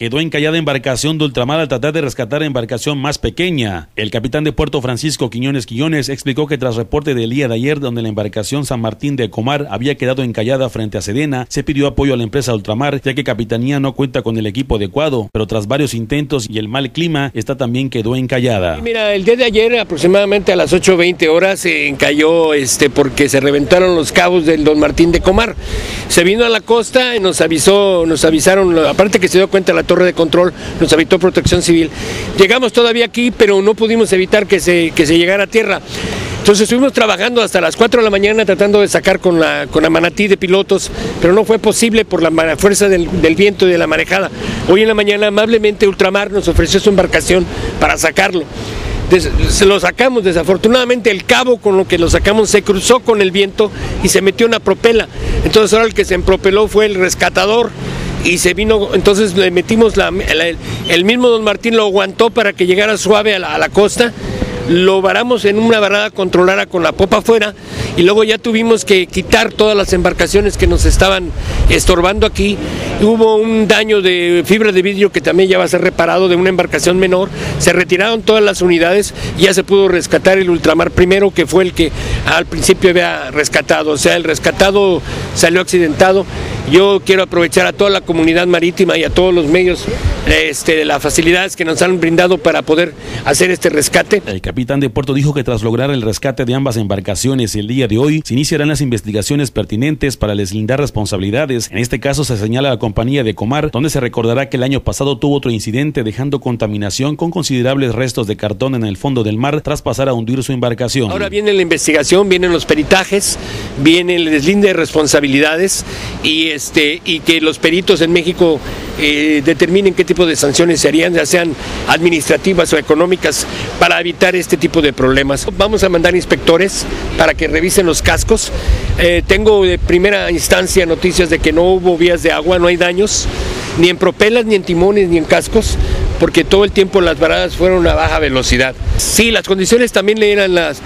quedó encallada embarcación de ultramar al tratar de rescatar embarcación más pequeña. El capitán de Puerto Francisco Quiñones Quiñones explicó que tras reporte del día de ayer donde la embarcación San Martín de Comar había quedado encallada frente a Sedena, se pidió apoyo a la empresa ultramar ya que Capitanía no cuenta con el equipo adecuado, pero tras varios intentos y el mal clima, esta también quedó encallada. mira, el día de ayer aproximadamente a las 8.20 horas se encalló este porque se reventaron los cabos del Don Martín de Comar. Se vino a la costa y nos avisó, nos avisaron, aparte que se dio cuenta la torre de control, nos habitó protección civil. Llegamos todavía aquí, pero no pudimos evitar que se, que se llegara a tierra. Entonces estuvimos trabajando hasta las 4 de la mañana tratando de sacar con la, con la manatí de pilotos, pero no fue posible por la fuerza del, viento y de la marejada. Hoy en la mañana amablemente Ultramar nos ofreció su embarcación para sacarlo. se lo sacamos, desafortunadamente el cabo con lo que lo sacamos se cruzó con el viento y se metió una propela. Entonces ahora el que se empropeló fue el rescatador y se vino, entonces le metimos la, el, mismo don Martín lo aguantó para que llegara suave a la, costa, lo varamos en una varada controlada con la popa afuera y luego ya tuvimos que quitar todas las embarcaciones que nos estaban estorbando aquí. Hubo un daño de fibra de vidrio que también ya va a ser reparado de una embarcación menor. Se retiraron todas las unidades y ya se pudo rescatar el ultramar primero, que fue el que al principio había rescatado. O sea, el rescatado salió accidentado yo quiero aprovechar a toda la comunidad marítima y a todos los medios este, de las facilidades que nos han brindado para poder hacer este rescate. El capitán de puerto dijo que tras lograr el rescate de ambas embarcaciones el día de hoy, se iniciarán las investigaciones pertinentes para deslindar responsabilidades. En este caso se señala a la compañía de Comar, donde se recordará que el año pasado tuvo otro incidente dejando contaminación con considerables restos de cartón en el fondo del mar tras pasar a hundir su embarcación. Ahora viene la investigación, vienen los peritajes, viene el deslinde de responsabilidades y este, y que los peritos en México eh, determinen qué tipo de sanciones serían, ya sean administrativas o económicas, para evitar este tipo de problemas. Vamos a mandar inspectores para que revisen los cascos. Eh, tengo de primera instancia noticias de que no hubo vías de agua, no hay daños, ni en propelas, ni en timones, ni en cascos porque todo el tiempo las varadas fueron a baja velocidad. Sí, las condiciones también eran las,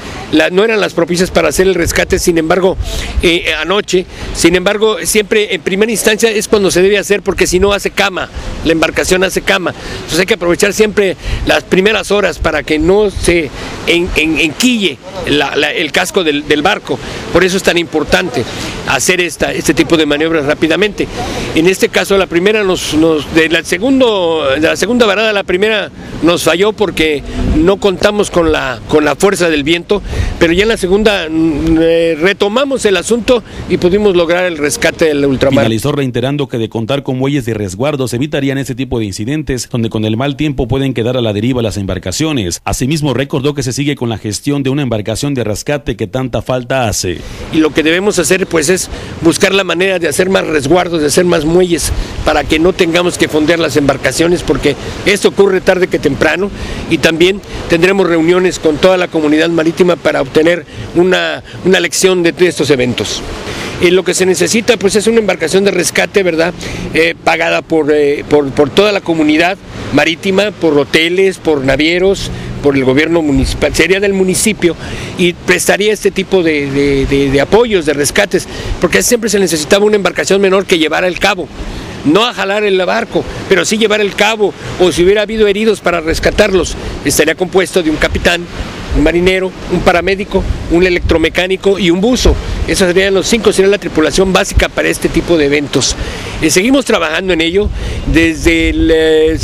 no eran las propicias para hacer el rescate, sin embargo, eh, anoche, sin embargo, siempre en primera instancia es cuando se debe hacer, porque si no hace cama, la embarcación hace cama. Entonces hay que aprovechar siempre las primeras horas para que no se enquille el casco del, barco. Por eso es tan importante hacer esta, este tipo de maniobras rápidamente. En este caso, la primera nos, de la segundo, de la segunda varada la primera nos falló porque no contamos con la, con la fuerza del viento, pero ya en la segunda mm, eh, retomamos el asunto y pudimos lograr el rescate del ultramar. Finalizó reiterando que de contar con muelles de resguardo se evitarían ese tipo de incidentes donde con el mal tiempo pueden quedar a la deriva las embarcaciones. Asimismo recordó que se sigue con la gestión de una embarcación de rescate que tanta falta hace. Y lo que debemos hacer pues es buscar la manera de hacer más resguardos, de hacer más muelles para que no tengamos que fondear las embarcaciones porque esto ocurre tarde que temprano y también tendremos reuniones con toda la comunidad marítima para obtener una, lección de, estos eventos. Eh, lo que se necesita pues es una embarcación de rescate, ¿verdad? Eh, pagada eh, por, por, toda la comunidad marítima, por hoteles, por navieros, por el gobierno municipal, sería del municipio y prestaría este tipo de, de apoyos, de rescates, porque siempre se necesitaba una embarcación menor que llevara el cabo no a jalar el barco, pero sí llevar el cabo, o si hubiera habido heridos para rescatarlos, estaría compuesto de un capitán, un marinero, un paramédico, un electromecánico y un buzo. Esos serían los cinco, sería la tripulación básica para este tipo de eventos. Y seguimos trabajando en ello desde el, eh,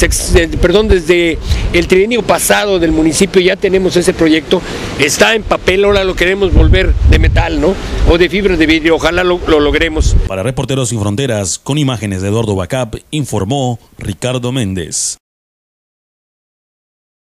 perdón, desde el trienio pasado del municipio ya tenemos ese proyecto, está en papel, ahora lo queremos volver de metal, ¿no? O de fibra de vidrio, ojalá lo, lo logremos. Para Reporteros Sin Fronteras, con imágenes de Eduardo Bacap, informó Ricardo Méndez.